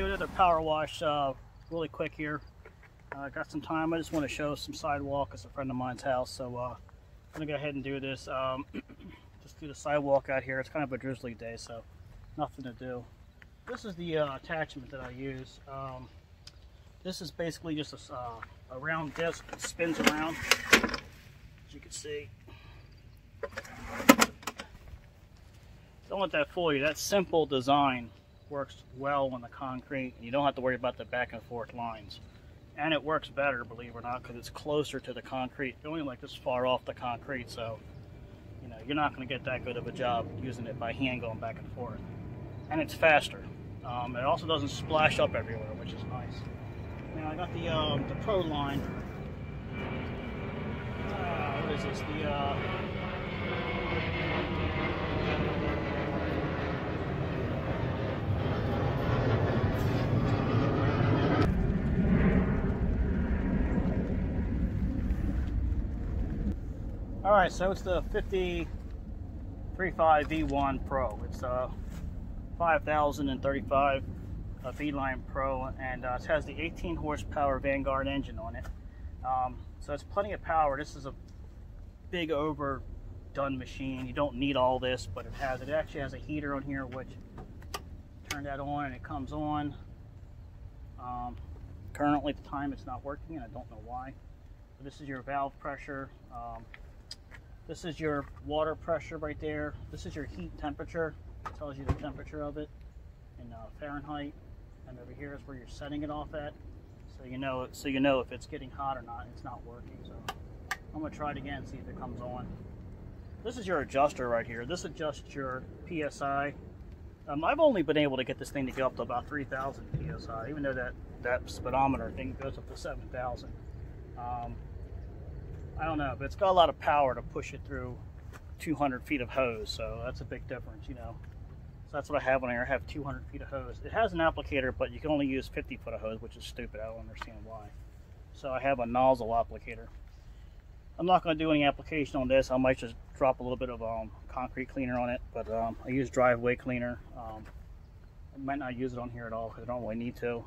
do another power wash uh, really quick here. I uh, got some time. I just want to show some sidewalk. It's a friend of mine's house, so uh, I'm going to go ahead and do this. Um, just do the sidewalk out here. It's kind of a drizzly day, so nothing to do. This is the uh, attachment that I use. Um, this is basically just a, uh, a round disc that spins around, as you can see. Don't let that fool you. That simple design works well on the concrete and you don't have to worry about the back and forth lines. And it works better, believe it or not, because it's closer to the concrete. You're only like this far off the concrete, so you know you're not going to get that good of a job using it by hand going back and forth. And it's faster. Um, it also doesn't splash up everywhere, which is nice. Now I got the um, the Pro line. Uh, what is this? The uh, All right, so it's the 535 V1 Pro. It's a 5035 uh, V-Line Pro, and uh, it has the 18 horsepower Vanguard engine on it. Um, so it's plenty of power. This is a big overdone machine. You don't need all this, but it has. It actually has a heater on here, which turn that on and it comes on. Um, currently, at the time, it's not working, and I don't know why. But this is your valve pressure. Um, this is your water pressure right there. This is your heat temperature. It tells you the temperature of it in uh, Fahrenheit. And over here is where you're setting it off at. So you know so you know if it's getting hot or not. It's not working. So I'm gonna try it again, see if it comes on. This is your adjuster right here. This adjusts your PSI. Um, I've only been able to get this thing to go up to about 3,000 PSI, even though that, that speedometer thing goes up to 7,000. Um, I don't know, but it's got a lot of power to push it through 200 feet of hose, so that's a big difference, you know. So that's what I have on here. I have 200 feet of hose. It has an applicator, but you can only use 50 foot of hose, which is stupid. I don't understand why. So I have a nozzle applicator. I'm not going to do any application on this. I might just drop a little bit of um, concrete cleaner on it, but um, I use driveway cleaner. Um, I might not use it on here at all because I don't really need to.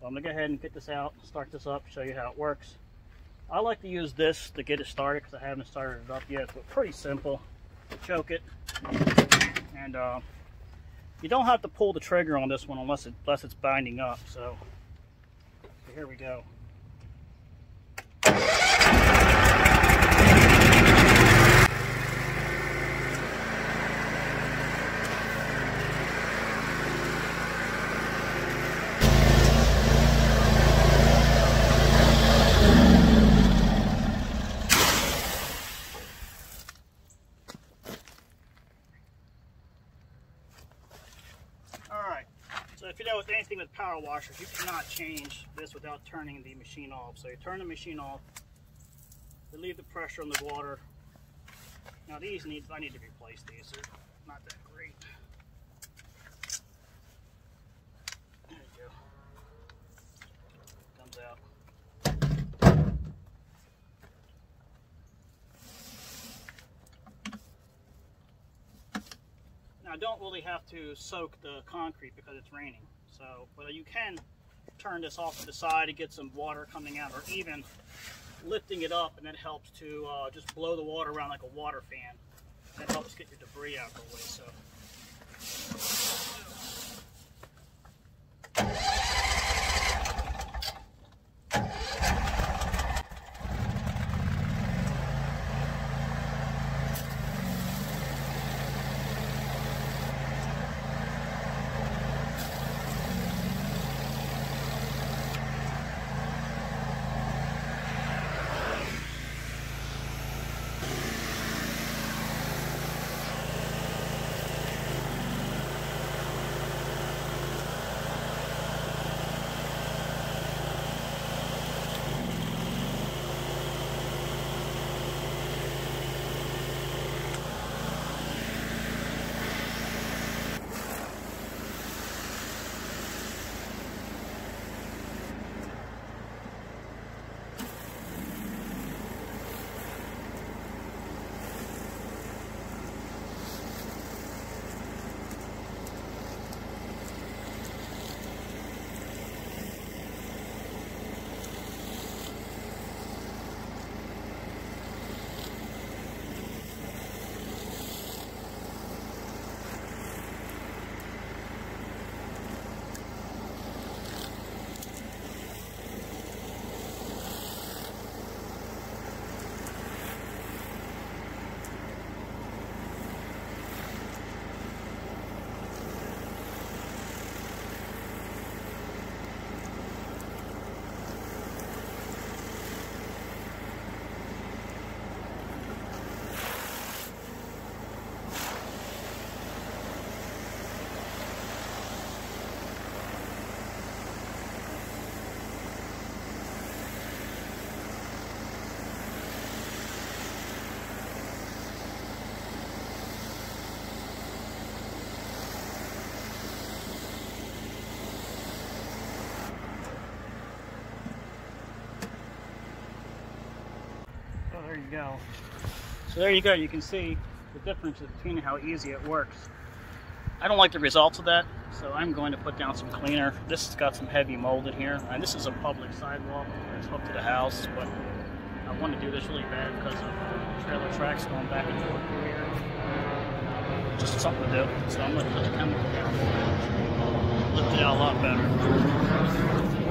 So I'm going to go ahead and get this out, start this up, show you how it works. I like to use this to get it started because I haven't started it up yet, but pretty simple. Choke it, and uh, you don't have to pull the trigger on this one unless it unless it's binding up. So, so here we go. So you know with power washers, you cannot change this without turning the machine off. So you turn the machine off, relieve the pressure on the water. Now these need, I need to replace these. They're not that great. There you go. Comes out. Now, I don't really have to soak the concrete because it's raining. So, but you can turn this off to the side to get some water coming out, or even lifting it up, and that helps to uh, just blow the water around like a water fan. That helps get your debris out of the way. So. There you go. So there you go. You can see the difference between how easy it works. I don't like the results of that, so I'm going to put down some cleaner. This has got some heavy mold in here, and this is a public sidewalk. It's hooked to the house, but I want to do this really bad because of trailer tracks going back and forth through here. Just something to do. So I'm going to put the chemical down. Lift it out a lot better.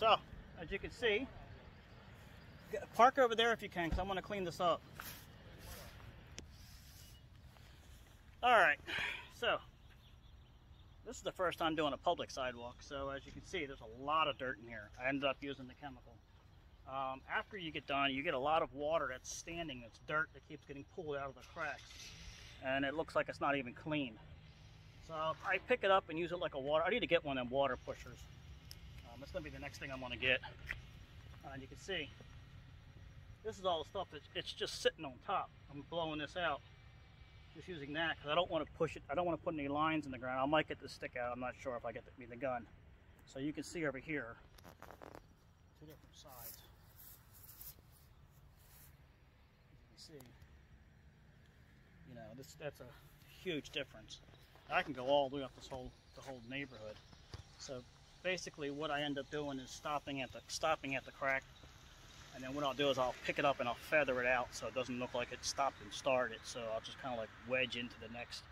So, as you can see, park over there if you can, because I want to clean this up. All right, so this is the first time doing a public sidewalk, so as you can see, there's a lot of dirt in here. I ended up using the chemical. Um, after you get done, you get a lot of water that's standing, that's dirt that keeps getting pulled out of the cracks, and it looks like it's not even clean. So I pick it up and use it like a water. I need to get one of them water pushers. Um, that's going to be the next thing I'm going to get. Uh, and you can see, this is all the stuff that it's just sitting on top. I'm blowing this out, just using that because I don't want to push it. I don't want to put any lines in the ground. I might get the stick out. I'm not sure if I get the, the gun. So you can see over here, two different sides. You can see, you know, this that's a huge difference. I can go all the way up this whole the whole neighborhood. So basically what I end up doing is stopping at the stopping at the crack And then what I'll do is I'll pick it up and I'll feather it out so it doesn't look like it stopped and started. So I'll just kind of like wedge into the next,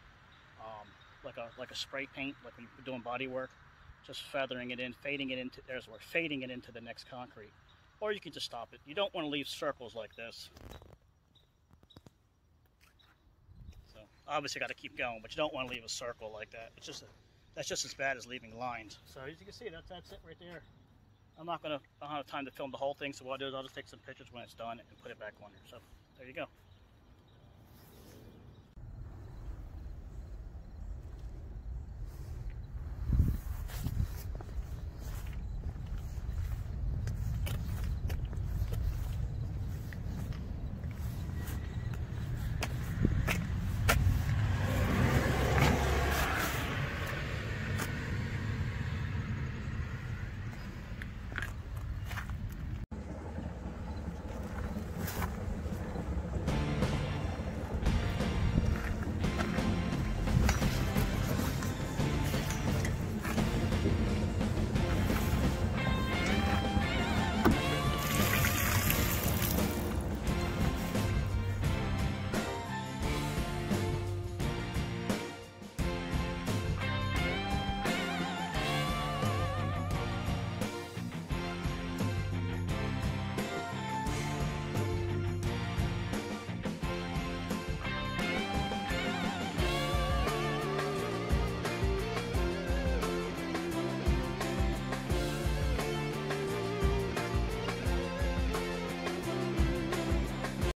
um, like a like a spray paint, like when you're doing body work, just feathering it in, fading it into there's where fading it into the next concrete. Or you can just stop it. You don't want to leave circles like this. So obviously got to keep going, but you don't want to leave a circle like that. It's just a, that's just as bad as leaving lines. So as you can see, that's that's it right there. I'm not gonna I don't have time to film the whole thing, so what I'll do is I'll just take some pictures when it's done and put it back on there. So there you go.